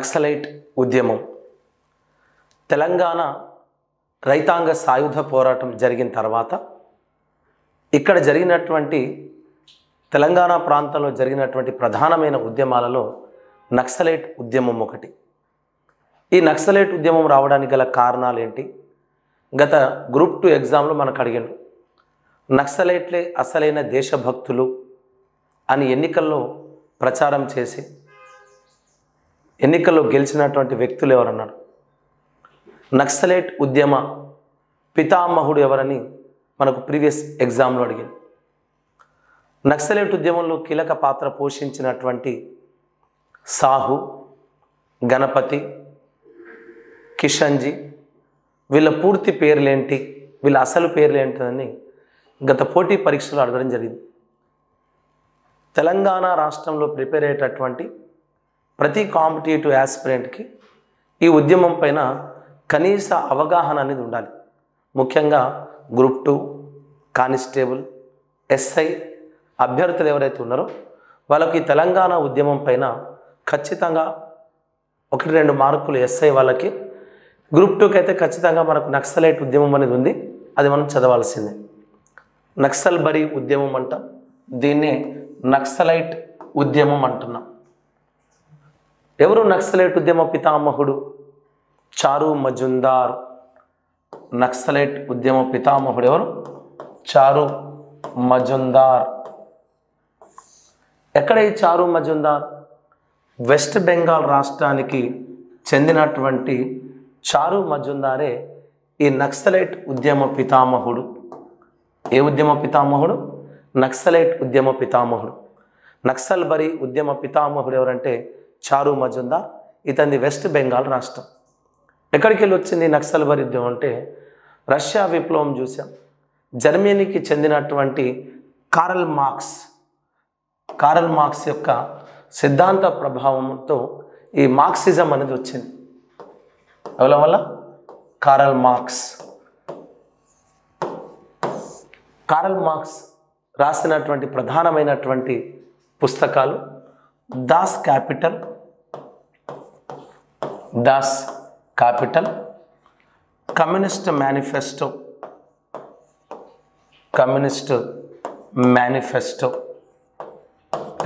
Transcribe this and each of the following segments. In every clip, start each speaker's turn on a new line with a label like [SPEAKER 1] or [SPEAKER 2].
[SPEAKER 1] నక్సలైట్ ఉద్యమం. తెలంగాణ రైతాంగ సాయుధ పోరాటం జరిగిన తర్వాత ఇక్కడ జరిగినటువంటి తెలంగాణ ప్రాంతంలో జరిగినటువంటి ప్రధానమైన ఉద్యమాలలో నక్సలైట్ ఉద్యమం ఒకటి. ఈ నక్సలైట్ ఉద్యమం రావడానికి గల కారణాలు ఏంటి? గత గ్రూప్ టూ ఎగ్జామ్లో మనకు అడిగిండు. నక్సలైట్లే అసలైన దేశభక్తులు అని ఎన్నికల్లో ప్రచారం చేసి ఎన్నికల్లో గెలిచినటువంటి వ్యక్తులు ఎవరన్నారు? నక్సలేట్ ఉద్యమ పితామహుడు ఎవరని మనకు ప్రీవియస్ ఎగ్జామ్లో అడిగింది నక్సలేట్ ఉద్యమంలో కీలక పాత్ర పోషించినటువంటి సాహు గణపతి కిషన్జీ వీళ్ళ పూర్తి పేర్లేంటి వీళ్ళ అసలు పేర్లేంటిదని గత పోటీ పరీక్షలు అడగడం జరిగింది. తెలంగాణ రాష్ట్రంలో ప్రిపేర్ అయ్యేటటువంటి ప్రతి కాంపిటేటివ్ యాస్పిరెంట్కి ఈ ఉద్యమం పైన కనీస అవగాహన అనేది ఉండాలి. ముఖ్యంగా గ్రూప్ టూ కానిస్టేబుల్ ఎస్ఐ అభ్యర్థులు ఎవరైతే ఉన్నారో వాళ్ళకి తెలంగాణ ఉద్యమం పైన ఖచ్చితంగా ఒకటి రెండు మార్కులు ఎస్ఐ వాళ్ళకి. గ్రూప్ టూకి అయితే ఖచ్చితంగా మనకు నక్సలైట్ ఉద్యమం అనేది ఉంది. అది మనం చదవాల్సిందే. నక్సల్ బరీ ఉద్యమం అంటాం. దీన్నే నక్సలైట్ ఉద్యమం అంటున్నాం. ఎవరు నక్సలైట్ ఉద్యమ పితామహుడు? చారు మజుందార్. నక్సలైట్ ఉద్యమ పితామహుడు ఎవరు? చారు మజుందార్. ఎక్కడ ఈ చారు మజుందార్? వెస్ట్ బెంగాల్ రాష్ట్రానికి చెందినటువంటి చారు మజుందారే ఈ నక్సలైట్ ఉద్యమ పితామహుడు. ఏ ఉద్యమ పితామహుడు? నక్సలైట్ ఉద్యమ పితామహుడు. నక్సల్ బరి ఉద్యమ పితామహుడు ఎవరంటే చారు మజుందార్ ఇతని వెస్ట్ బెంగాల్ రాష్ట్రం. ఎక్కడికి వెళ్ళి వచ్చింది నక్సల్ బరి అంటే రష్యా విప్లవం చూసాం జర్మనీకి చెందినటువంటి కారల్ మార్క్స్. కారల్ మార్క్స్ యొక్క సిద్ధాంత ప్రభావంతో ఈ మార్క్సిజం అనేది వచ్చింది. ఎవరి వల్ల? Karl marks. కారల్ మార్క్స్ రాసినటువంటి ప్రధానమైనటువంటి పుస్తకాలు Das Kapital Das Kapital Communist Manifesto Communist Manifesto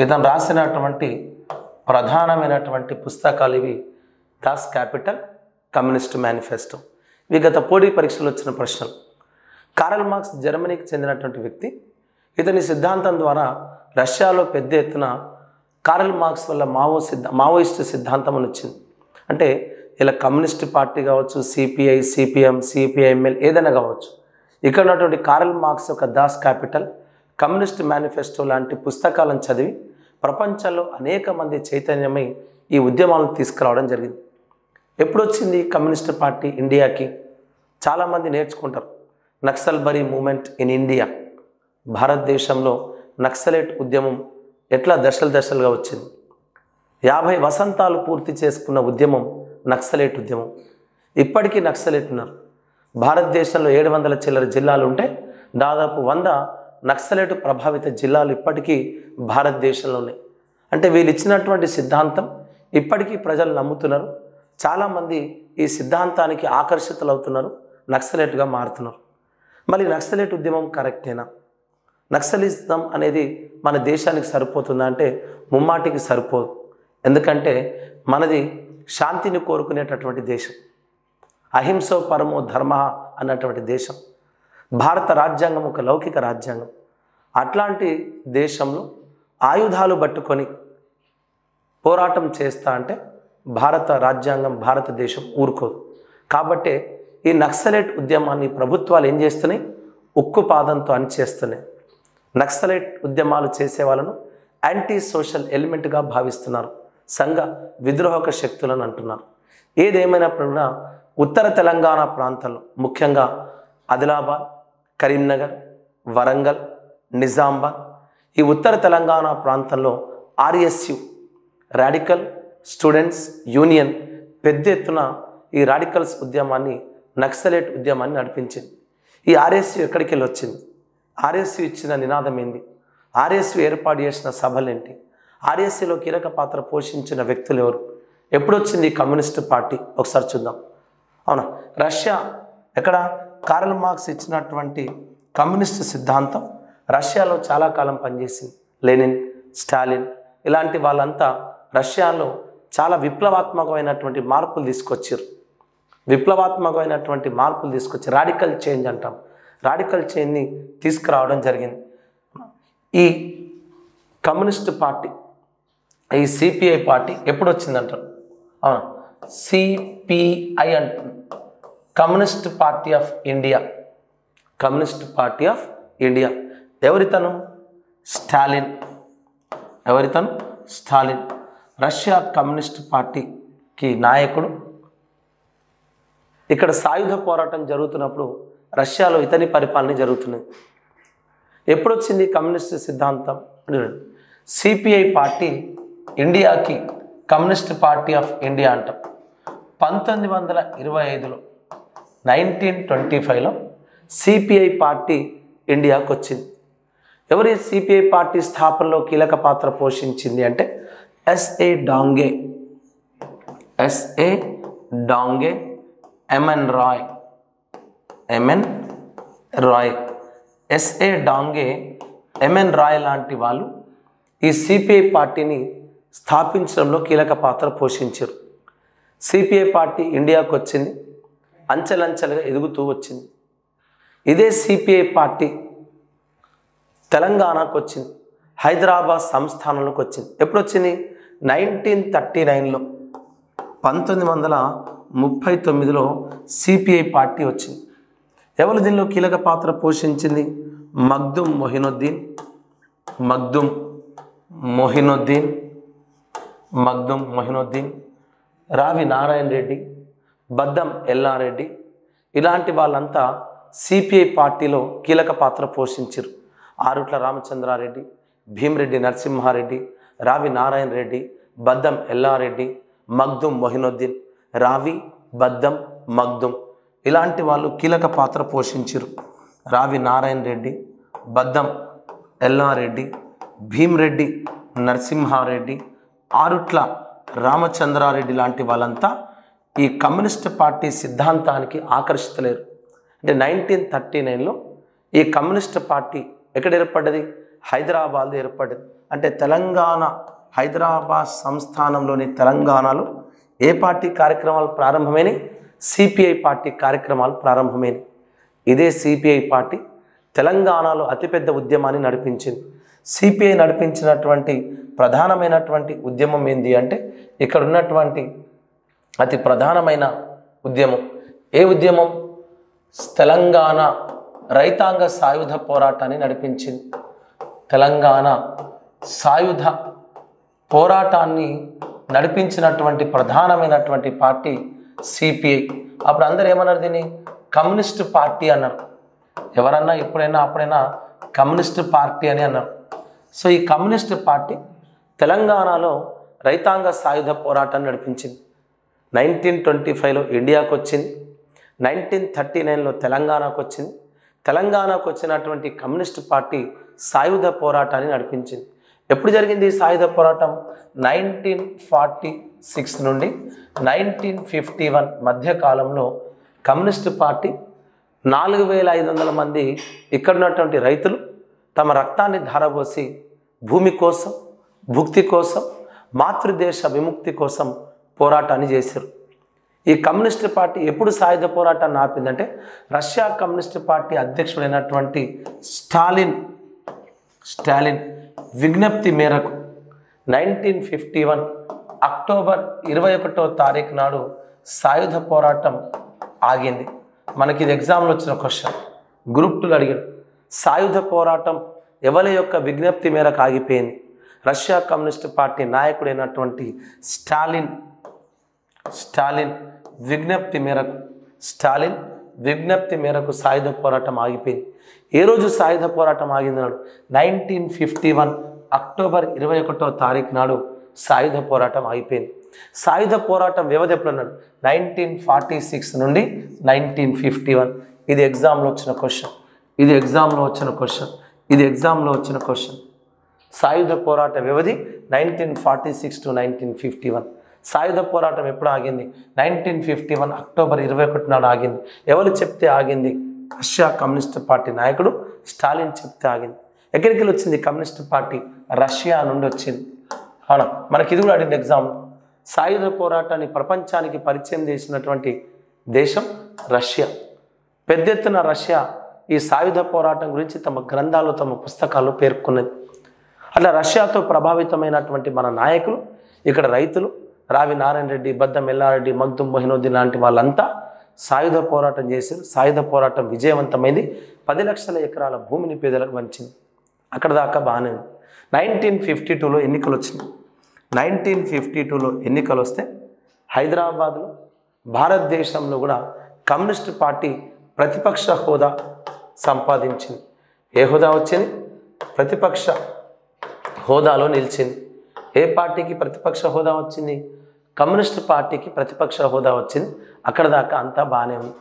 [SPEAKER 1] ఇతను రాసినటువంటి ప్రధానమైనటువంటి పుస్తకాలు ఇవి. దాస్ క్యాపిటల్ కమ్యూనిస్ట్ మేనిఫెస్టో ఇవి గత పోటీ పరీక్షలు వచ్చిన ప్రశ్నలు. కారల్ మార్క్స్ జర్మనీకి చెందినటువంటి వ్యక్తి. ఇతని సిద్ధాంతం ద్వారా రష్యాలో పెద్ద ఎత్తున కారల్ మార్క్స్ వల్ల మావో సిద్ధ మావోయిస్ట్ సిద్ధాంతం అని వచ్చింది. అంటే ఇలా కమ్యూనిస్ట్ పార్టీ కావచ్చు సిపిఐ సిపిఎం సిపిఐఎంఎల్ ఏదైనా కావచ్చు. ఇక్కడ ఉన్నటువంటి కారల్ మార్క్స్ యొక్క దాస్ క్యాపిటల్ కమ్యూనిస్ట్ మేనిఫెస్టో లాంటి పుస్తకాలను చదివి ప్రపంచంలో అనేక మంది చైతన్యమై ఈ ఉద్యమాలను తీసుకురావడం జరిగింది. ఎప్పుడు వచ్చింది కమ్యూనిస్ట్ పార్టీ ఇండియాకి? చాలామంది నేర్చుకుంటారు. Naxalbari movement in India భారతదేశంలో నక్సలైట్ ఉద్యమం ఎట్లా దశలు దశలుగా వచ్చింది? యాభై వసంతాలు పూర్తి చేసుకున్న ఉద్యమం నక్సలేట్ ఉద్యమం. ఇప్పటికీ నక్సలేట్ ఉన్నారు. భారతదేశంలో ఏడు వందల చిల్లర జిల్లాలు ఉంటే దాదాపు వంద నక్సలేటు ప్రభావిత జిల్లాలు ఇప్పటికీ భారతదేశంలో ఉన్నాయి. అంటే వీళ్ళు ఇచ్చినటువంటి సిద్ధాంతం ఇప్పటికీ ప్రజలు నమ్ముతున్నారు. చాలామంది ఈ సిద్ధాంతానికి ఆకర్షితులవుతున్నారు నక్సలేట్గా మారుతున్నారు. మళ్ళీ నక్సలేట్ ఉద్యమం కరెక్టేనా? నక్సలిజం అనేది మన దేశానికి సరిపోతుందా అంటే ముమ్మాటికి సరిపోదు. ఎందుకంటే మనది శాంతిని కోరుకునేటటువంటి దేశం. అహింసో పరమో ధర్మ అన్నటువంటి దేశం. భారత రాజ్యాంగం ఒక లౌకిక రాజ్యాంగం. అట్లాంటి దేశంలో ఆయుధాలు పట్టుకొని పోరాటం చేస్తా అంటే భారత రాజ్యాంగం భారతదేశం ఊరుకోదు. కాబట్టే ఈ నక్సలైట్ ఉద్యమాన్ని ప్రభుత్వాలు ఏం చేస్తున్నాయి? ఉక్కు పాదంతో అణిచేస్తున్నాయి. నక్సలైట్ ఉద్యమాలు చేసే వాళ్ళను యాంటీ సోషల్ ఎలిమెంట్గా భావిస్తున్నారు. సంఘ విద్రోహక శక్తులను అంటున్నారు. ఏదేమైనప్పుడు కూడా ఉత్తర తెలంగాణ ప్రాంతంలో ముఖ్యంగా ఆదిలాబాద్ కరీంనగర్ వరంగల్ నిజామాబాద్ ఈ ఉత్తర తెలంగాణ ప్రాంతంలో ఆర్ఎస్యు రాడికల్ స్టూడెంట్స్ యూనియన్ పెద్ద ఎత్తున ఈ రాడికల్స్ ఉద్యమాన్ని నక్సలేట్ ఉద్యమాన్ని నడిపించింది. ఈ ఆర్ఎస్యు ఎక్కడికి వెళ్ళి వచ్చింది? ఆర్ఎస్వి ఇచ్చిన నినాదం ఏంది? ఆర్ఎస్వి ఏర్పాటు చేసిన సభలేంటి? ఆర్ఎస్సీలో కీలక పాత్ర పోషించిన వ్యక్తులు ఎవరు? ఎప్పుడొచ్చింది ఈ కమ్యూనిస్ట్ పార్టీ? ఒకసారి చూద్దాం. అవునా? రష్యా ఎక్కడ? కార్ల్ మార్క్స్ ఇచ్చినటువంటి కమ్యూనిస్ట్ సిద్ధాంతం రష్యాలో చాలా కాలం పనిచేసింది. లెనిన్ స్టాలిన్ ఇలాంటి వాళ్ళంతా రష్యాలో చాలా విప్లవాత్మకమైనటువంటి మార్పులు తీసుకొచ్చారు విప్లవాత్మకమైనటువంటి మార్పులు తీసుకొచ్చి రాడికల్ చేంజ్ అంటాం. రాడికల్ చేంజ్ని తీసుకురావడం జరిగింది. ఈ కమ్యూనిస్ట్ పార్టీ ఈ సిపిఐ పార్టీ ఎప్పుడు వచ్చిందంటారు అవును? సిపిఐ అంటుంది communist party of India. Communist party of India. ఎవరితను? Stalin. ఎవరితను? స్టాలిన్. రష్యా కమ్యూనిస్ట్ పార్టీకి నాయకుడు. ఇక్కడ సాయుధ పోరాటం జరుగుతున్నప్పుడు రష్యాలో ఇతని పరిపాలన జరుగుతున్నది ఎప్పుడొచ్చింది కమ్యూనిస్ట్ సిద్ధాంతం? సిపిఐ పార్టీ ఇండియాకి కమ్యూనిస్ట్ పార్టీ ఆఫ్ ఇండియా అంటాం. పంతొమ్మిది వందల ఇరవై ఐదులో నైన్టీన్ ట్వంటీ ఫైవ్లో సిపిఐ పార్టీ ఇండియాకు వచ్చింది ఎవరి సిపిఐ పార్టీ స్థాపనలో కీలక పాత్ర పోషించింది అంటే SA Dange. SA Dange MN Roy. MN Roy SA Dange MN Roy లాంటి వాళ్ళు ఈ సిపిఐ పార్టీని స్థాపించడంలో కీలక పాత్ర పోషించారు. సిపిఐ పార్టీ ఇండియాకు వచ్చింది. అంచెలంచెలుగా ఎదుగుతూ వచ్చింది. ఇదే సిపిఐ పార్టీ తెలంగాణకు వచ్చింది. హైదరాబాద్ సంస్థానంలోకి వచ్చింది. ఎప్పుడు వచ్చింది నైన్టీన్ థర్టీ నైన్లో. పంతొమ్మిది వందల ముప్పై తొమ్మిదిలో సిపిఐ పార్టీ వచ్చింది. ఎవరు దీనిలో కీలక పాత్ర పోషించింది? మగ్దుమ్ మొహినుద్దీన్. మగ్దుం మొహినుద్దీన్. మగ్దుం మొహినుద్దీన్. రావి నారాయణ రెడ్డి. బద్దం ఎల్లారెడ్డి ఇలాంటి వాళ్ళంతా సిపిఐ పార్టీలో కీలక పాత్ర పోషించారు ఆరుట్ల రామచంద్రారెడ్డి భీమరెడ్డి నరసింహారెడ్డి రావి నారాయణ రెడ్డి బద్దం ఎల్లారెడ్డి మగ్దుమ్ మొహినుద్దీన్. రావి బద్దం మగ్దుమ్ ఇలాంటి వాళ్ళు కీలక పాత్ర పోషించారు రావి నారాయణ రెడ్డి బద్దం ఎల్లారెడ్డి భీమరెడ్డి నరసింహారెడ్డి ఆరుట్ల రామచంద్రారెడ్డి లాంటి వాళ్ళంతా ఈ కమ్యూనిస్ట్ పార్టీ సిద్ధాంతానికి ఆకర్షితలేరు అంటే నైన్టీన్ థర్టీ నైన్లో ఈ కమ్యూనిస్ట్ పార్టీ ఎక్కడ ఏర్పడ్డది? హైదరాబాద్ ఏర్పడ్డది. అంటే తెలంగాణ హైదరాబాద్ సంస్థానంలోని తెలంగాణలో ఏ పార్టీ కార్యక్రమాలు ప్రారంభమైనవి సిపిఐ పార్టీ కార్యక్రమాలు ప్రారంభమైనవి ఇదే సిపిఐ పార్టీ తెలంగాణలో అతిపెద్ద ఉద్యమాన్ని నడిపించింది. సిపిఐ నడిపించినటువంటి ప్రధానమైనటువంటి ఉద్యమం ఏంది అంటే ఇక్కడ ఉన్నటువంటి అతి ప్రధానమైన ఉద్యమం. ఏ ఉద్యమం? తెలంగాణ రైతాంగ సాయుధ పోరాటాన్ని నడిపించింది. తెలంగాణ సాయుధ పోరాటాన్ని నడిపించినటువంటి ప్రధానమైనటువంటి పార్టీ సిపిఐ. అప్పుడు అందరు ఏమన్నారు దీన్ని? కమ్యూనిస్ట్ పార్టీ అన్నారు. ఎవరన్నా ఎప్పుడైనా అప్పుడైనా కమ్యూనిస్ట్ పార్టీ అని అన్నారు. సో ఈ కమ్యూనిస్ట్ పార్టీ తెలంగాణలో రైతాంగ సాయుధ పోరాటాన్ని నడిపించింది. నైన్టీన్ ట్వంటీ ఫైవ్లో ఇండియాకు వచ్చింది నైన్టీన్ థర్టీ నైన్లో తెలంగాణకు వచ్చింది తెలంగాణకు వచ్చినటువంటి కమ్యూనిస్ట్ పార్టీ సాయుధ పోరాటాన్ని నడిపించింది. ఎప్పుడు జరిగింది ఈ సాయుధ పోరాటం? నైన్టీన్ ఫార్టీ సిక్స్ నుండి నైన్టీన్ ఫిఫ్టీ వన్ మధ్య కాలంలో కమ్యూనిస్ట్ పార్టీ నాలుగు వేల ఐదు వందల మంది ఇక్కడ ఉన్నటువంటి రైతులు తమ రక్తాన్ని ధారపోసి భూమి కోసం భుక్తి కోసం మాతృదేశ విముక్తి కోసం పోరాటాన్ని చేశారు. ఈ కమ్యూనిస్ట్ పార్టీ ఎప్పుడు సాయుధ పోరాటాన్ని ఆపిందంటే రష్యా కమ్యూనిస్ట్ పార్టీ అధ్యక్షుడైనటువంటి స్టాలిన్ స్టాలిన్ విజ్ఞప్తి మేరకు నైన్టీన్ ఫిఫ్టీ వన్ అక్టోబర్ ఇరవై ఒకటో తారీఖు నాడు సాయుధ పోరాటం ఆగింది. మనకి ఇది ఎగ్జామ్లో వచ్చిన క్వశ్చన్. గ్రూప్ టూలు అడిగాడు సాయుధ పోరాటం ఎవరి యొక్క విజ్ఞప్తి మేరకు ఆగిపోయింది? రష్యా కమ్యూనిస్ట్ పార్టీ నాయకుడైనటువంటి స్టాలిన్ స్టాలిన్ విజ్ఞప్తి మేరకు స్టాలిన్ విజ్ఞప్తి మేరకు సాయుధ పోరాటం ఆగిపోయింది. ఏ రోజు సాయుధ పోరాటం ఆగింది? నాడు నైన్టీన్ ఫిఫ్టీ వన్ అక్టోబర్ ఇరవై ఒకటో తారీఖు నాడు సాయుధ పోరాటం ఆగిపోయింది సాయుధ పోరాటం వ్యవధి ఎప్పుడు అన్నాడు నైన్టీన్ ఫార్టీ సిక్స్ నుండి నైన్టీన్ ఫిఫ్టీ వన్. ఇది ఎగ్జామ్లో వచ్చిన క్వశ్చన్. ఇది ఎగ్జామ్లో వచ్చిన క్వశ్చన్. ఇది ఎగ్జామ్లో వచ్చిన క్వశ్చన్. సాయుధ పోరాట వ్యవధి nineteen forty six to nineteen fifty one. సాయుధ పోరాటం ఎప్పుడు ఆగింది? నైన్టీన్ ఫిఫ్టీ వన్ అక్టోబర్ ఇరవై ఒకటి నాడు ఆగింది. ఎవరు చెప్తే ఆగింది? రష్యా కమ్యూనిస్ట్ పార్టీ నాయకుడు స్టాలిన్ చెప్తే ఆగింది. ఎక్కడికి వెళ్ళి వచ్చింది కమ్యూనిస్ట్ పార్టీ? రష్యా నుండి వచ్చింది. అవునా? మనకి ఇది కూడా అడిగిన ఎగ్జామ్ సాయుధ పోరాటాన్ని ప్రపంచానికి పరిచయం చేసినటువంటి దేశం రష్యా. పెద్ద ఎత్తున రష్యా ఈ సాయుధ పోరాటం గురించి తమ గ్రంథాలు తమ పుస్తకాల్లో పేర్కొన్నది. అలా రష్యాతో ప్రభావితమైనటువంటి మన నాయకులు ఇక్కడ రైతులు రావి నారాయణ రెడ్డి బద్దం ఎల్లారెడ్డి మగ్దుం మొహినుద్దీన్ లాంటి వాళ్ళంతా సాయుధ పోరాటం చేశారు. సాయుధ పోరాటం విజయవంతమైంది. పది లక్షల ఎకరాల భూమిని పేదలకు వంచింది. అక్కడ దాకా బాగానే ఉంది. నైన్టీన్ ఫిఫ్టీ టూలో ఎన్నికలు వచ్చినాయి నైన్టీన్ ఫిఫ్టీ టూలో ఎన్నికలు వస్తే హైదరాబాద్లో భారతదేశంలో కూడా కమ్యూనిస్ట్ పార్టీ ప్రతిపక్ష హోదా సంపాదించింది. ఏ హోదా వచ్చింది? ప్రతిపక్ష హోదాలో నిలిచింది. ఏ పార్టీకి ప్రతిపక్ష హోదా వచ్చింది? కమ్యూనిస్ట్ పార్టీకి ప్రతిపక్ష హోదా వచ్చింది. అక్కడ దాకా అంతా బాగానే ఉంది.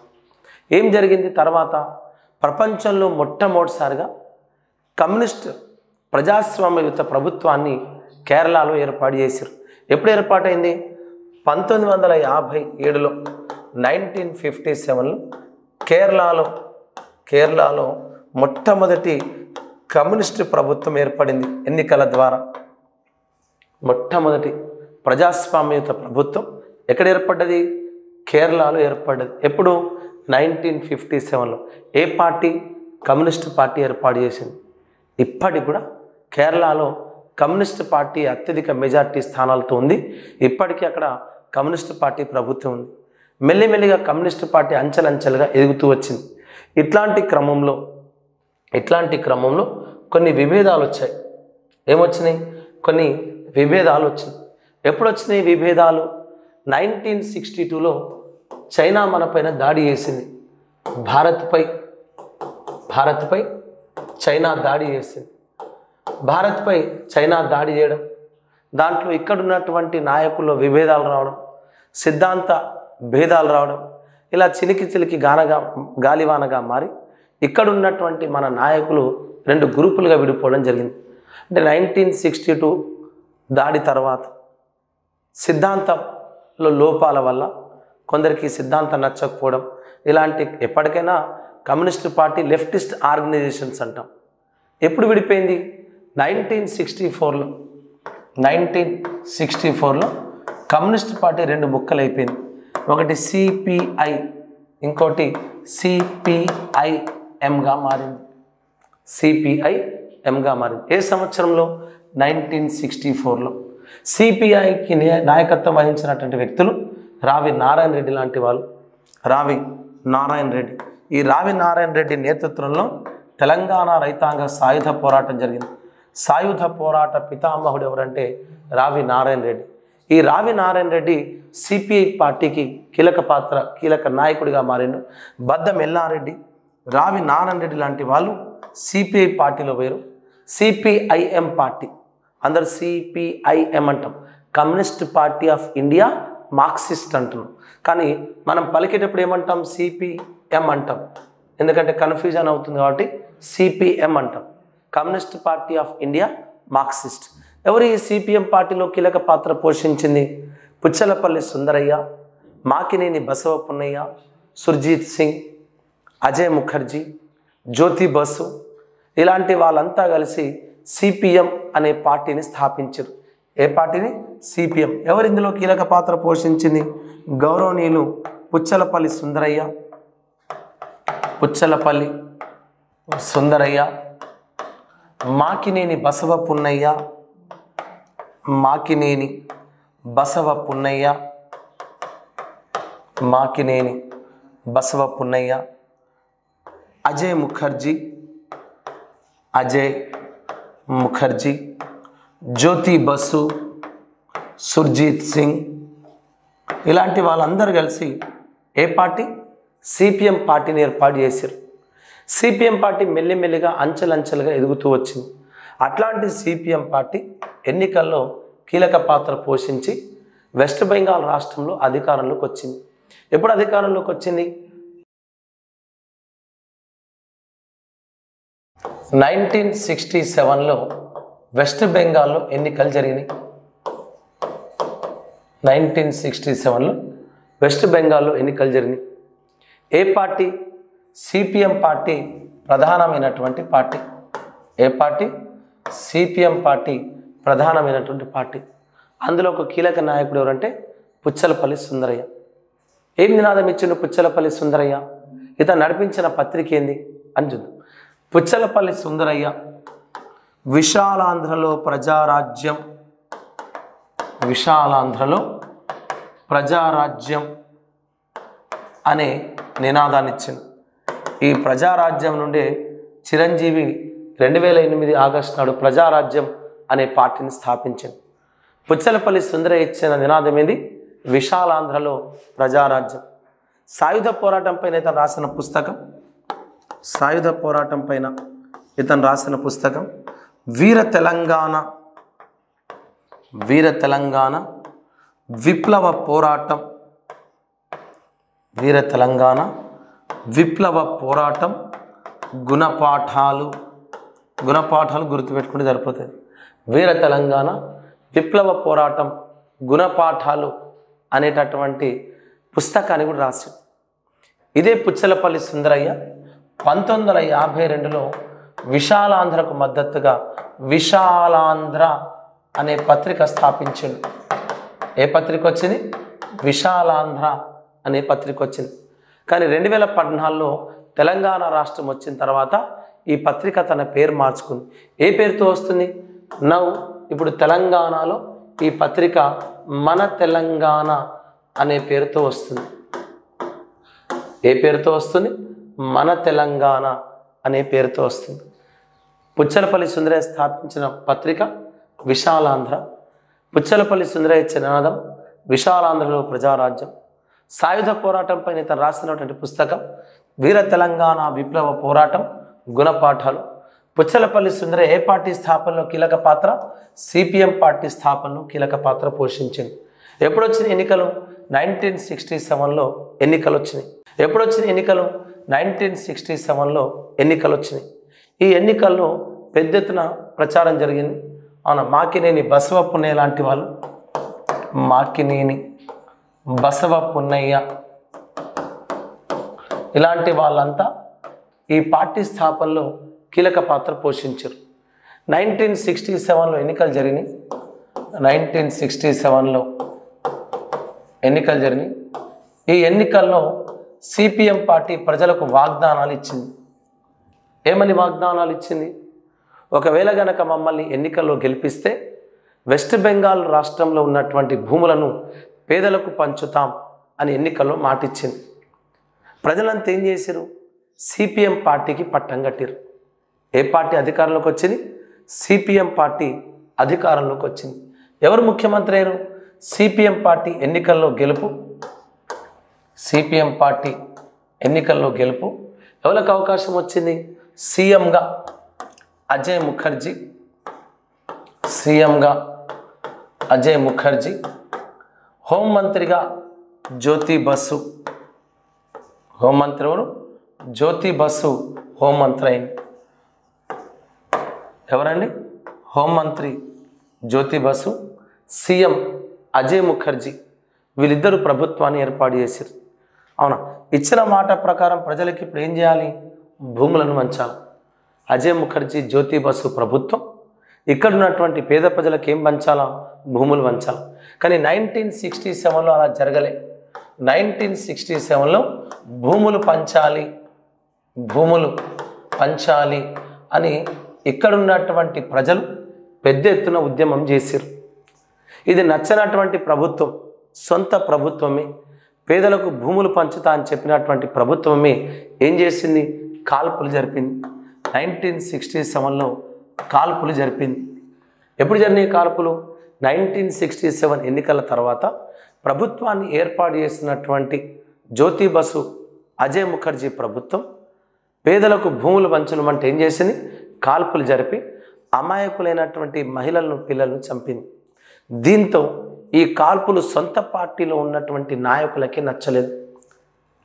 [SPEAKER 1] ఏం జరిగింది తర్వాత? ప్రపంచంలో మొట్టమొదటిసారిగా కమ్యూనిస్ట్ ప్రజాస్వామ్యయుత ప్రభుత్వాన్ని కేరళలో ఏర్పాటు చేశారు. ఎప్పుడు ఏర్పాటైంది? పంతొమ్మిది వందల యాభై ఏడులో నైన్టీన్ ఫిఫ్టీ సెవెన్లో కేరళలో కేరళలో మొట్టమొదటి కమ్యూనిస్ట్ ప్రభుత్వం ఏర్పడింది ఎన్నికల ద్వారా. మొట్టమొదటి ప్రజాస్వామ్యత ప్రభుత్వం ఎక్కడ ఏర్పడ్డది? కేరళలో ఏర్పడ్డది. ఎప్పుడు? నైన్టీన్ ఫిఫ్టీ సెవెన్లో. ఏ పార్టీ? కమ్యూనిస్ట్ పార్టీ ఏర్పాటు చేసింది. ఇప్పటికి కూడా కేరళలో కమ్యూనిస్ట్ పార్టీ అత్యధిక మెజార్టీ స్థానాలతో ఉంది. ఇప్పటికీ అక్కడ కమ్యూనిస్ట్ పార్టీ ప్రభుత్వం ఉంది. మెల్లిమెల్లిగా కమ్యూనిస్ట్ పార్టీ అంచెలంచెలుగా ఎదుగుతూ వచ్చింది. ఇట్లాంటి క్రమంలో ఇట్లాంటి క్రమంలో కొన్ని విభేదాలు వచ్చాయి. ఏమొచ్చినాయి? కొన్ని విభేదాలు వచ్చినాయి. ఎప్పుడు వచ్చినాయి విభేదాలు? నైన్టీన్ సిక్స్టీ టూలో చైనా మనపైన దాడి చేసింది. భారత్పై భారత్పై చైనా దాడి చేసింది. భారత్పై చైనా దాడి చేయడం దాంట్లో ఇక్కడున్నటువంటి నాయకుల్లో విభేదాలు రావడం సిద్ధాంత భేదాలు రావడం ఇలా చిలికి చిలికి గానగా గాలివానగా మారి ఇక్కడున్నటువంటి మన నాయకులు రెండు గ్రూపులుగా విడిపోవడం జరిగింది. అంటే నైన్టీన్ సిక్స్టీ టూ దాడి తర్వాత సిద్ధాంతంలో లోపాల వల్ల కొందరికి సిద్ధాంతం నచ్చకపోవడం ఇలాంటి ఎప్పటికైనా కమ్యూనిస్ట్ పార్టీ లెఫ్టిస్ట్ ఆర్గనైజేషన్స్ అంటాం. ఎప్పుడు విడిపోయింది? నైన్టీన్ సిక్స్టీ ఫోర్లో నైన్టీన్ సిక్స్టీ ఫోర్లో కమ్యూనిస్ట్ పార్టీ రెండు ముక్కలు అయిపోయింది ఒకటి సిపిఐ ఇంకోటి సిపిఐఎంగా మారింది. సిపిఐ ఎంగా మారింది. ఏ సంవత్సరంలో? నైన్టీన్ సిక్స్టీ ఫోర్లో. సిపిఐకి నాయకత్వం వహించినటువంటి వ్యక్తులు రావి నారాయణ రెడ్డి లాంటి వాళ్ళు. రావి నారాయణ రెడ్డి. ఈ రావి నారాయణ రెడ్డి నేతృత్వంలో తెలంగాణ రైతాంగ సాయుధ పోరాటం జరిగింది. సాయుధ పోరాట పితామహుడు ఎవరంటే రావి నారాయణ రెడ్డి. ఈ రావి నారాయణ రెడ్డి సిపిఐ పార్టీకి కీలక పాత్ర కీలక నాయకుడిగా మారిండు. బద్దం ఎల్లారెడ్డి రావి నారాయణ రెడ్డి లాంటి వాళ్ళు సిపిఐ పార్టీలో వేరు సిపిఐఎం పార్టీ. అందరు సిపిఐఎం అంటాం. Communist party of India Marxist అంటున్నాం. కానీ మనం పలికేటప్పుడు ఏమంటాం? సిపిఎం అంటాం. ఎందుకంటే కన్ఫ్యూజన్ అవుతుంది కాబట్టి సిపిఎం అంటాం. Communist party of India Marxist. ఎవరు ఈ సిపిఎం పార్టీలో కీలక పాత్ర పోషించింది? పుచ్చలపల్లి సుందరయ్య మాకినేని బసవ పున్నయ్య సుర్జీత్ సింగ్ అజయ్ ముఖర్జీ జ్యోతి బసు ఇలాంటి వాళ్ళంతా కలిసి సిపిఎం అనే పార్టీని స్థాపించారు. ఏ పార్టీని? సిపిఎం. ఎవరు ఇందులో కీలక పాత్ర పోషించింది? గౌరవనీయులు పుచ్చలపల్లి సుందరయ్య. పుచ్చలపల్లి సుందరయ్య. మాకినేని బసవ పున్నయ్య మాకినేని బసవ పున్నయ్య మాకినేని బసవ పున్నయ్య అజయ్ ముఖర్జీ అజయ్ ముఖర్జీ జ్యోతి బసు సుర్జీత్ సింగ్ ఇలాంటి వాళ్ళందరూ కలిసి ఏ పార్టీ? సిపిఎం పార్టీని ఏర్పాటు చేశారు సిపిఎం పార్టీ మెల్లిమెల్లిగా అంచెలంచెలుగా ఎదుగుతూ వచ్చింది. అట్లాంటి సిపిఎం పార్టీ ఎన్నికల్లో కీలక పాత్ర పోషించి వెస్ట్ బెంగాల్ రాష్ట్రంలో అధికారంలోకి వచ్చింది. ఎప్పుడు అధికారంలోకి వచ్చింది? నైన్టీన్ సిక్స్టీ సెవెన్లో వెస్ట్ బెంగాల్లో ఎన్నికలు జరిగినాయి. నైన్టీన్ సిక్స్టీ సెవెన్లో వెస్ట్ బెంగాల్లో ఎన్నికలు జరిగినాయి. ఏ పార్టీ సిపిఎం పార్టీ ప్రధానమైనటువంటి పార్టీ. ఏ పార్టీ? సిపిఎం పార్టీ ప్రధానమైనటువంటి పార్టీ. అందులో ఒక కీలక నాయకుడు ఎవరంటే పుచ్చలపల్లి సుందరయ్య. ఏం నినాదం ఇచ్చిండు పుచ్చలపల్లి సుందరయ్య? ఇతను నడిపించిన పత్రిక ఏంది? అని చూద్దాం పుచ్చలపల్లి సుందరయ్య విశాలాంధ్రలో ప్రజారాజ్యం. విశాలాంధ్రలో ప్రజారాజ్యం అనే నినాదాన్ని ఇచ్చింది ఈ ప్రజారాజ్యం నుండి చిరంజీవి రెండు వేల ఎనిమిది ఆగస్టు నాడు ప్రజారాజ్యం అనే పార్టీని స్థాపించింది. పుచ్చలపల్లి సుందర ఇచ్చిన నినాదం ఏంది? విశాలాంధ్రలో ప్రజారాజ్యం. సాయుధ పోరాటం పైన ఇతను రాసిన పుస్తకం. సాయుధ పోరాటం పైన ఇతను రాసిన పుస్తకం. వీర తెలంగాణ వీర తెలంగాణ విప్లవ పోరాటం. వీర తెలంగాణ విప్లవ పోరాటం గుణపాఠాలు గుణపాఠాలు గుర్తుపెట్టుకుంటే సరిపోతుంది. వీర తెలంగాణ విప్లవ పోరాటం గుణపాఠాలు అనేటటువంటి పుస్తకాన్ని కూడా రాసి ఇదే పుచ్చలపల్లి సుందరయ్య పంతొమ్మిది వందల యాభై రెండులో విశాలాంధ్రకు మద్దతుగా విశాలాంధ్ర అనే పత్రిక స్థాపించిండు. ఏ పత్రిక వచ్చింది? విశాలాంధ్ర అనే పత్రిక వచ్చింది. కానీ రెండు వేల పద్నాలుగులో తెలంగాణ రాష్ట్రం వచ్చిన తర్వాత ఈ పత్రిక తన పేరు మార్చుకుంది. ఏ పేరుతో వస్తుంది? నవ్వు ఇప్పుడు తెలంగాణలో ఈ పత్రిక మన తెలంగాణ అనే పేరుతో వస్తుంది. ఏ పేరుతో వస్తుంది? మన తెలంగాణ అనే పేరుతో వస్తుంది. పుచ్చలపల్లి సుందరయ్య స్థాపించిన పత్రిక విశాలాంధ్ర. పుచ్చలపల్లి సుందరయ్య చిన్నదం నినాదం విశాలాంధ్రలో ప్రజారాజ్యం. సాయుధ పోరాటంపై ఇతను రాసినటువంటి పుస్తకం వీర తెలంగాణ విప్లవ పోరాటం గుణపాఠాలు పుచ్చలపల్లి సుందర ఏ పార్టీ స్థాపనలో కీలక పాత్ర? సిపిఎం పార్టీ స్థాపనలో కీలక పాత్ర పోషించింది. ఎప్పుడు వచ్చిన ఎన్నికలు? నైన్టీన్ సిక్స్టీ సెవెన్లో ఎన్నికలు వచ్చినాయి ఎప్పుడు వచ్చిన ఎన్నికలు? నైన్టీన్ సిక్స్టీ సెవెన్లో ఎన్నికలు వచ్చినాయి ఈ ఎన్నికల్లో పెద్ద ఎత్తున ప్రచారం జరిగింది. అవును మాకినేని బసవ లాంటి వాళ్ళు మాకినేని బసవ పున్నయ్య ఇలాంటి వాళ్ళంతా ఈ పార్టీ స్థాపనలో కీలక పాత్ర పోషించారు. నైన్టీన్ సిక్స్టీ సెవెన్లో ఎన్నికలు జరిగినాయి. నైన్టీన్ సిక్స్టీ సెవెన్లో ఎన్నికలు జరిగినాయి. ఈ ఎన్నికల్లో సిపిఎం పార్టీ ప్రజలకు వాగ్దానాలు ఇచ్చింది. ఏమని వాగ్దానాలు ఇచ్చింది? ఒకవేళ గనక మమ్మల్ని ఎన్నికల్లో గెలిపిస్తే వెస్ట్ బెంగాల్ రాష్ట్రంలో ఉన్నటువంటి భూములను పేదలకు పంచుతాం అని ఎన్నికల్లో మాటిచ్చింది. ప్రజలంతా ఏం చేశారు సిపిఎం పార్టీకి పట్టం కట్టారు ఏ పార్టీ అధికారంలోకి వచ్చింది? సిపిఎం పార్టీ అధికారంలోకి వచ్చింది. ఎవరు ముఖ్యమంత్రి అయ్యారు? సిపిఎం పార్టీ ఎన్నికల్లో గెలుపు. సిపిఎం పార్టీ ఎన్నికల్లో గెలుపు. ఎవరికి అవకాశం వచ్చింది? సీఎంగా అజయ్ ముఖర్జీ. సీఎంగా అజయ్ ముఖర్జీ. హోంమంత్రిగా జ్యోతి బస్సు. హోంమంత్రి జ్యోతి బస్సు హోంమంత్రి అయింది ఎవరండి? హోంమంత్రి జ్యోతి బసు సీఎం అజయ్ ముఖర్జీ. వీళ్ళిద్దరూ ప్రభుత్వాన్ని ఏర్పాటు చేశారు అవునా? ఇచ్చిన మాట ప్రకారం ప్రజలకి ఇప్పుడు ఏం చేయాలి? భూములను మంచాలి అజయ్ ముఖర్జీ జ్యోతి బసు ప్రభుత్వం. ఇక్కడ ఉన్నటువంటి పేద ప్రజలకు ఏం పంచాలా? భూములు పంచాలి? కానీ నైన్టీన్ సిక్స్టీ సెవెన్లో అలా జరగలే. నైన్టీన్ సిక్స్టీ సెవెన్లో భూములు పంచాలి భూములు పంచాలి అని ఇక్కడున్నటువంటి ప్రజలు పెద్ద ఎత్తున ఉద్యమం చేశారు ఇది నచ్చనటువంటి ప్రభుత్వం సొంత ప్రభుత్వమే. పేదలకు భూములు పంచుతా అని చెప్పినటువంటి ప్రభుత్వమే ఏం చేసింది? కాల్పులు జరిపింది. నైన్టీన్ సిక్స్టీ సెవెన్లో కాల్పులు జరిపింది. ఎప్పుడు జరిగినాయి కాల్పులు? నైన్టీన్ సిక్స్టీ సెవెన్ ఎన్నికల తర్వాత ప్రభుత్వాన్ని ఏర్పాటు చేసినటువంటి జ్యోతి బసు అజయ్ ముఖర్జీ ప్రభుత్వం పేదలకు భూములు పంచడం అంటే ఏం చేసింది? కాల్పులు జరిపి అమాయకులైనటువంటి మహిళలను పిల్లలను చంపింది. దీంతో ఈ కాల్పులు సొంత పార్టీలో ఉన్నటువంటి నాయకులకి నచ్చలేదు.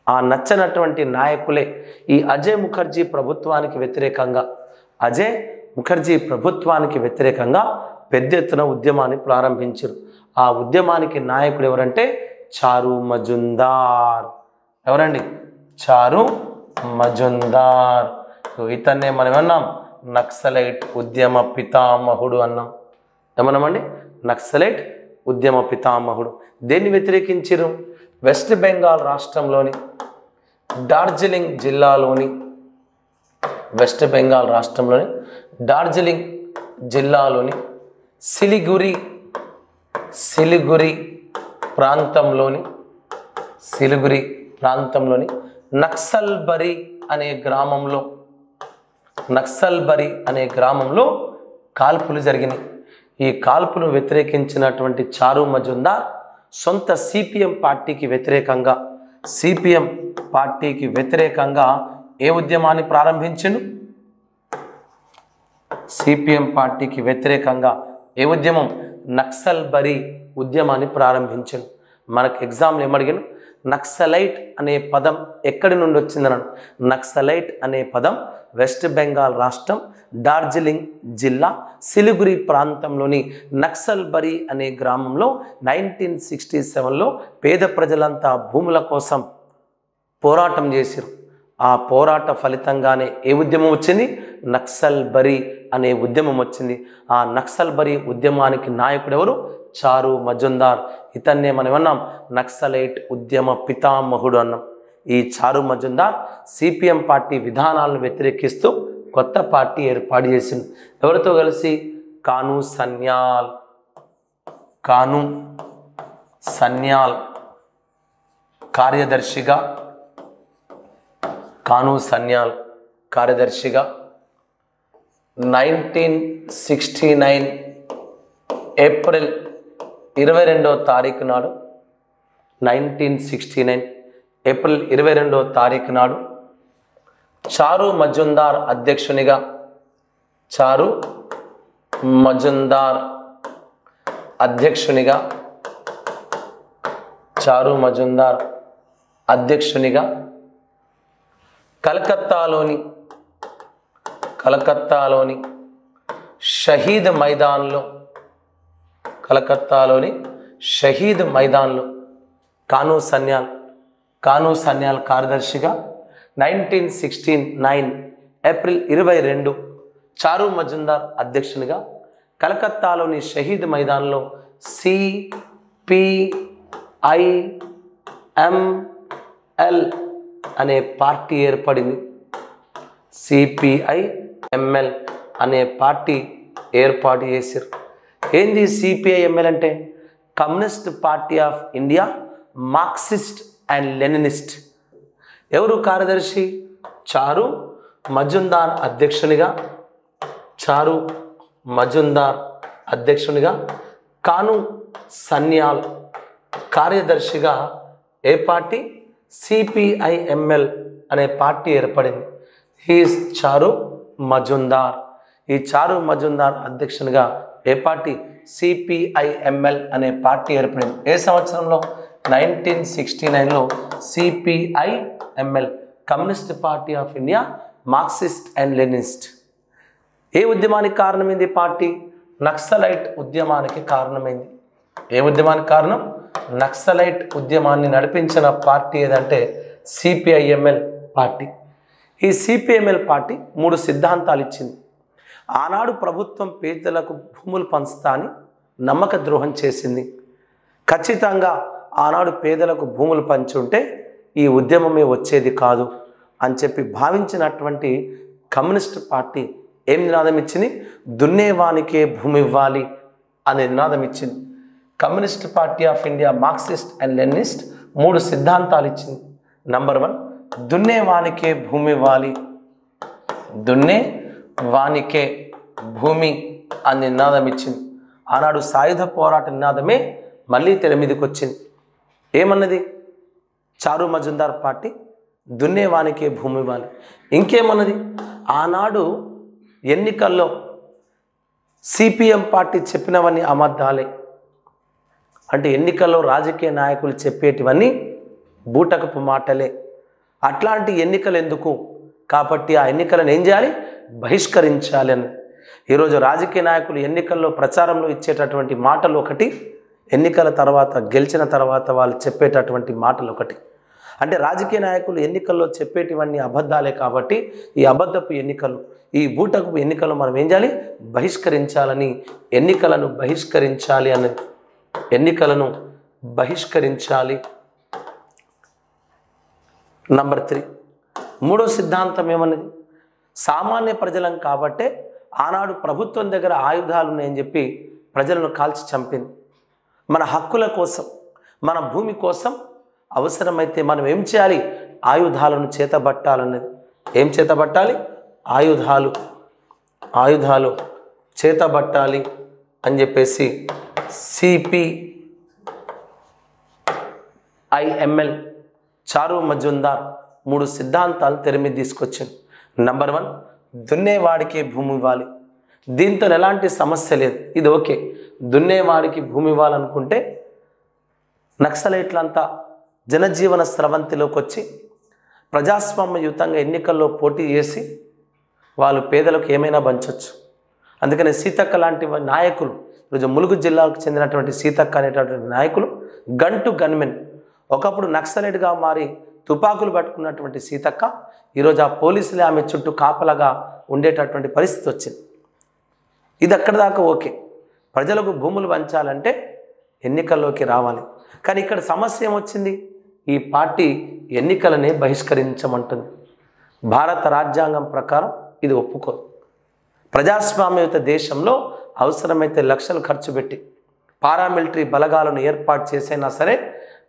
[SPEAKER 1] ఆ నచ్చనటువంటి నాయకులే ఈ అజయ్ ముఖర్జీ ప్రభుత్వానికి వ్యతిరేకంగా అజయ్ ముఖర్జీ ప్రభుత్వానికి వ్యతిరేకంగా పెద్ద ఎత్తున ఉద్యమాన్ని ప్రారంభించారు. ఆ ఉద్యమానికి నాయకుడు ఎవరంటే చారు మజుందార్. ఎవరండి? చారు మజుందార్. ఇతన్నే మనం ఏమన్నాం? నక్సలైట్ ఉద్యమ పితామహుడు అన్నాం. ఏమన్నామండి? నక్సలైట్ ఉద్యమ పితామహుడు. దేన్ని వ్యతిరేకించారు వెస్ట్ బెంగాల్ రాష్ట్రంలోని డార్జిలింగ్ జిల్లాలోని వెస్ట్ బెంగాల్ రాష్ట్రంలోని డార్జిలింగ్ జిల్లాలోని సిలిగురి సిలిగురి ప్రాంతంలోని సిలిగురి ప్రాంతంలోని నక్సల్బరి అనే గ్రామంలో నక్సల్బరి అనే గ్రామంలో కాల్పులు జరిగినాయి. ఈ కాల్పును వ్యతిరేకించినటువంటి చారు మజుందార్ సొంత సిపిఎం పార్టీకి వ్యతిరేకంగా సిపిఎం పార్టీకి వ్యతిరేకంగా ఏ ఉద్యమాన్ని ప్రారంభించను సిపిఎం పార్టీకి వ్యతిరేకంగా ఏ ఉద్యమం నక్సల్ బరి ఉద్యమాన్ని ప్రారంభించాను మనకు ఎగ్జామ్లు ఏమడిగాను? నక్సలైట్ అనే పదం ఎక్కడి నుండి వచ్చిందనను నక్సలైట్ అనే పదం వెస్ట్ బెంగాల్ రాష్ట్రం డార్జిలింగ్ జిల్లా సిలిగురి ప్రాంతంలోని నక్సల్బరి అనే గ్రామంలో నైన్టీన్ సిక్స్టీ సెవెన్లో పేద ప్రజలంతా భూముల కోసం పోరాటం చేశారు ఆ పోరాట ఫలితంగానే ఏ ఉద్యమం వచ్చింది? నక్సల్ బరి అనే ఉద్యమం వచ్చింది. ఆ నక్సల్ బరి ఉద్యమానికి నాయకుడు ఎవరు చారు మజుందార్. ఇతన్నే మనం అన్నాం నక్సలైట్ ఉద్యమ పితామహుడు అన్నాం. ఈ చారు మజుందార్ సిపిఎం పార్టీ విధానాలను వ్యతిరేకిస్తూ కొత్త పార్టీ ఏర్పాటు చేసింది ఎవరితో కలిసి? కాను సన్యాల్. కాను సన్యాల్. కార్యదర్శిగా. కాను సన్యాల్. కార్యదర్శిగా. నైన్టీన్ సిక్స్టీ నైన్ ఏప్రిల్ ఇరవై రెండవ తారీఖు నాడు నైన్టీన్ సిక్స్టీ నైన్ ఏప్రిల్ ఇరవై రెండవ తారీఖు నాడు చారు మజుందార్ అధ్యక్షునిగా చారు మజుందార్ అధ్యక్షునిగా చారు మజుందార్ అధ్యక్షునిగా కలకత్తాలోని కలకత్తాలోని షహీద్ మైదాన్లో కలకత్తాలోని షహీద్ మైదాన్లో కాను సన్యాల్ కాను సన్యాల్ కార్యదర్శిగా నైన్టీన్ సిక్స్టీన్ నైన్ ఏప్రిల్ ఇరవై రెండు చారు మజుందార్ అధ్యక్షునిగా కలకత్తాలోని షహీద్ మైదాన్లో సిపిఐఎంఎల్ అనే పార్టీ ఏర్పడింది. సిపిఐ ఎంఎల్ అనే పార్టీ ఏర్పాటు చేశారు ఏంది సిపిఐ ఎంఎల్ అంటే? Communist party of India Marxist and Leninist ఎవరు కార్యదర్శి? చారు మజుందార్ అధ్యక్షునిగా. చారు మజుందార్ అధ్యక్షునిగా. కాను సన్యాల్ కార్యదర్శిగా ఏ పార్టీ? సిపిఐఎంఎల్ అనే పార్టీ ఏర్పడింది. హీస్ చారు మజుందార్. ఈ చారు మజుందార్ అధ్యక్షునిగా ఏ పార్టీ సిపిఐఎంఎల్ అనే పార్టీ ఏర్పడింది. ఏ సంవత్సరంలో? నైన్టీన్ సిక్స్టీ నైన్లో CPIML communist party of India Marxist and Leninist ఏ ఉద్యమానికి కారణమైంది పార్టీ? నక్సలైట్ ఉద్యమానికి కారణమైంది. ఏ ఉద్యమానికి కారణం? నక్సలైట్ ఉద్యమాన్ని నడిపించిన పార్టీ ఏదంటే సిపిఐఎంఎల్ పార్టీ. ఈ సిపిఎంఎల్ పార్టీ మూడు సిద్ధాంతాలు ఇచ్చింది. ఆనాడు ప్రభుత్వం పేదలకు భూములు పంచుతా అని నమ్మక ద్రోహం చేసింది. ఖచ్చితంగా ఆనాడు పేదలకు భూములు పంచుంటే ఈ ఉద్యమమే వచ్చేది కాదు అని చెప్పి భావించినటువంటి కమ్యూనిస్ట్ పార్టీ ఏం నినాదం ఇచ్చింది? దున్నేవానికే భూమి ఇవ్వాలి అనే నినాదం ఇచ్చింది. Communist party of India Marxist and Leninist మూడు సిద్ధాంతాలు ఇచ్చింది. నంబర్ వన్ దున్నే వానికే భూమి వాలి. దున్నే వానికే భూమి అని నినాదం ఇచ్చింది. ఆనాడు సాయుధ పోరాట నినాదమే మళ్ళీ తెర మీదకి వచ్చింది ఏమన్నది? చారు మజుందార్ పార్టీ దున్నేవానికే భూమి వాలి. ఇంకేమన్నది? ఆనాడు ఎన్నికల్లో సిపిఎం పార్టీ చెప్పినవన్నీ అబద్ధాలే. అంటే ఎన్నికల్లో రాజకీయ నాయకులు చెప్పేటివన్నీ బూటకపు మాటలే. అట్లాంటి ఎన్నికలు ఎందుకు కాబట్టి ఆ ఎన్నికలను ఏం చేయాలి? బహిష్కరించాలి అని ఈరోజు రాజకీయ నాయకులు ఎన్నికల్లో ప్రచారంలో ఇచ్చేటటువంటి మాటలు ఒకటి ఎన్నికల తర్వాత గెలిచిన తర్వాత వాళ్ళు చెప్పేటటువంటి మాటలు ఒకటి. అంటే రాజకీయ నాయకులు ఎన్నికల్లో చెప్పేటివన్నీ అబద్ధాలే కాబట్టి ఈ అబద్ధపు ఎన్నికలు ఈ బూటకు ఎన్నికలు మనం ఏం చేయాలి? బహిష్కరించాలని ఎన్నికలను బహిష్కరించాలి అని ఎన్నికలను బహిష్కరించాలి. నంబర్ త్రీ మూడో సిద్ధాంతం ఏమన్నది? సామాన్య ప్రజలం కాబట్టే ఆనాడు ప్రభుత్వం దగ్గర ఆయుధాలు ఉన్నాయని చెప్పి ప్రజలను కాల్చి చంపింది. మన హక్కుల కోసం మన భూమి కోసం అవసరమైతే మనం ఏం చేయాలి? ఆయుధాలను చేతబట్టాలన్నది. ఏం చేతబట్టాలి? ఆయుధాలు. ఆయుధాలు చేతబట్టాలి అని చెప్పేసి సిపి ఐఎంఎల్ చారు మజుందార్ మూడు సిద్ధాంతాలు తెరిమి తీసుకొచ్చింది నంబర్ వన్ దున్నేవాడికే భూమి ఇవ్వాలి. దీంతో ఎలాంటి సమస్య లేదు. ఇది ఓకే. దున్నేవాడికి భూమి ఇవ్వాలనుకుంటే నక్సలైట్లంతా జనజీవన స్రవంతిలోకి వచ్చి ప్రజాస్వామ్యయుతంగా ఎన్నికల్లో పోటీ చేసి వాళ్ళు పేదలకు ఏమైనా పంచవచ్చు అందుకని సీతక్క లాంటి నాయకులు ఈరోజు ములుగు జిల్లాకు చెందినటువంటి సీతక్క అనేటటువంటి నాయకులు గంటు గన్మెన్ ఒకప్పుడు నక్సలైట్గా మారి తుపాకులు పట్టుకున్నటువంటి సీతక్క ఈరోజు ఆ పోలీసులే ఆమె చుట్టూ కాపలాగా ఉండేటటువంటి పరిస్థితి వచ్చింది. ఇది అక్కడ దాకా ఓకే. ప్రజలకు భూములు పంచాలంటే ఎన్నికల్లోకి రావాలి. కానీ ఇక్కడ సమస్య ఏమొచ్చింది? ఈ పార్టీ ఎన్నికలనే బహిష్కరించమంటుంది. భారత రాజ్యాంగం ప్రకారం ఇది ఒప్పుకోదు ప్రజాస్వామ్యత దేశంలో అవసరమైతే లక్షలు ఖర్చు పెట్టి పారామిలిటరీ బలగాలను ఏర్పాటు చేసైనా సరే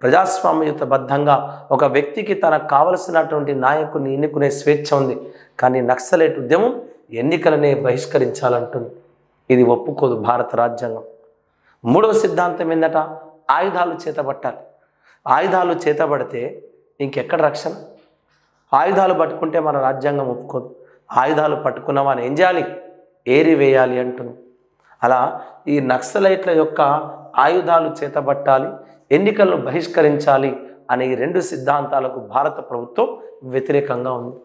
[SPEAKER 1] ప్రజాస్వామ్యతబద్ధంగా ఒక వ్యక్తికి తనకు కావలసినటువంటి నాయకుని ఎన్నుకునే స్వేచ్ఛ ఉంది. కానీ నక్సలైట్ ఉద్యమం ఎన్నికలనే బహిష్కరించాలంటుంది. ఇది ఒప్పుకోదు భారత రాజ్యాంగం. మూడవ సిద్ధాంతం ఏందట? ఆయుధాలు చేతబట్టాలి. ఆయుధాలు చేతబడితే ఇంకెక్కడ రక్షణ? ఆయుధాలు పట్టుకుంటే మన రాజ్యాంగం ఒప్పుకోదు. ఆయుధాలు పట్టుకున్న వాని ఏం చేయాలి? ఏరివేయాలి అంటుంది. అలా ఈ నక్సలైట్ల యొక్క ఆయుధాలు చేతబట్టాలి. ఎన్నికలను బహిష్కరించాలి అనే ఈ రెండు సిద్ధాంతాలకు భారత ప్రభుత్వం వ్యతిరేకంగా ఉంది.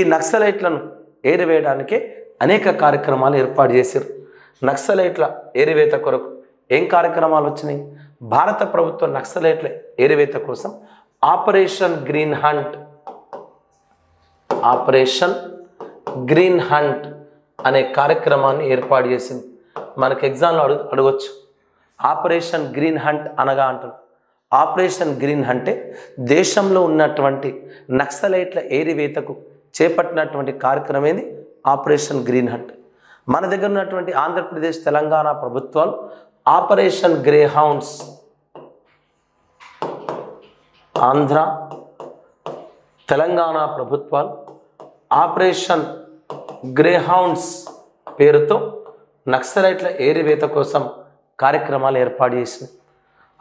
[SPEAKER 1] ఈ నక్సలైట్లను ఏరివేయడానికే అనేక కార్యక్రమాలు ఏర్పాటు చేశారు. నక్సలైట్ల ఏరివేత కొరకు ఏం కార్యక్రమాలు వచ్చినాయి? భారత ప్రభుత్వం నక్సలైట్ల ఏరివేత కోసం Operation Green Hunt Operation Green Hunt అనే కార్యక్రమాన్ని ఏర్పాటు చేసింది. మనకు ఎగ్జామ్లో అడుగు అడగొచ్చు. ఆపరేషన్ గ్రీన్ హంట్ అనగా అంటారు. ఆపరేషన్ గ్రీన్ హంటే దేశంలో ఉన్నటువంటి నక్సలైట్ల ఏరివేతకు చేపట్టినటువంటి కార్యక్రమం ఏంది? Operation green hunt. మన దగ్గర ఉన్నటువంటి ఆంధ్రప్రదేశ్ తెలంగాణ ప్రభుత్వాలు operation grey hounds Andhra Telangana ప్రభుత్వాలు ఆపరేషన్ గ్రేహౌండ్స్ పేరుతో నక్సలైట్ల ఏరివేత కోసం కార్యక్రమాలు ఏర్పాటు చేసినాయి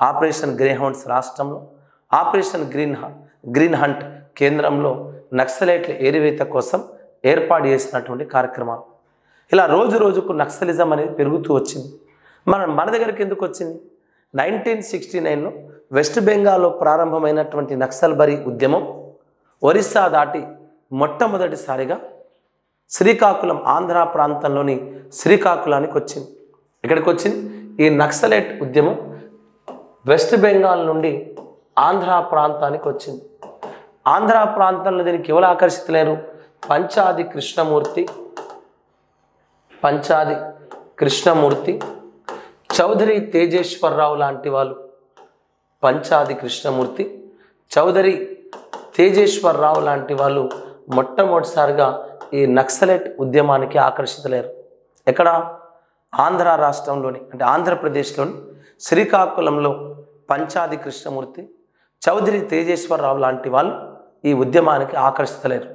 [SPEAKER 1] ఆపరేషన్ గ్రేహౌండ్స్ రాష్ట్రంలో ఆపరేషన్ గ్రీన్ హ- గ్రీన్ హంట్ కేంద్రంలో నక్సలైట్ల ఏరివేత కోసం ఏర్పాటు చేసినటువంటి కార్యక్రమాలు. ఇలా రోజు రోజుకు నక్సలిజం అనేది పెరుగుతూ వచ్చింది. మన మన దగ్గరికి ఎందుకు వచ్చింది? నైన్టీన్ సిక్స్టీ నైన్లో వెస్ట్ బెంగాల్లో ప్రారంభమైనటువంటి నక్సల్బరీ ఉద్యమం ఒరిస్సా దాటి మొట్టమొదటిసారిగా శ్రీకాకుళం ఆంధ్ర ప్రాంతంలోని శ్రీకాకుళానికి వచ్చింది. ఎక్కడికి వచ్చింది? ఈ నక్సలైట్ ఉద్యమం వెస్ట్ బెంగాల్ నుండి ఆంధ్ర ప్రాంతానికి వచ్చింది. ఆంధ్ర ప్రాంతంలో దీనికి ఎవరు ఆకర్షితులేరు పంచాది కృష్ణమూర్తి. పంచాది కృష్ణమూర్తి. చౌదరి తేజేశ్వరరావు లాంటి వాళ్ళు. పంచాది కృష్ణమూర్తి. చౌదరి తేజేశ్వరరావు లాంటి వాళ్ళు మొట్టమొదటిసారిగా ఈ నక్సలైట్ ఉద్యమానికి ఆకర్షితులేరు ఎక్కడ? ఆంధ్ర రాష్ట్రంలోని అంటే ఆంధ్రప్రదేశ్లోని శ్రీకాకుళంలో పంచాది కృష్ణమూర్తి చౌదరి తేజేశ్వరరావు లాంటి వాళ్ళు ఈ ఉద్యమానికి ఆకర్షితలేరు